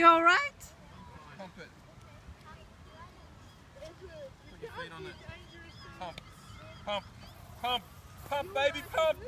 You all right? Pump it. Put your feet on it. Pump. Pump. Pump. Pump, baby. Pump.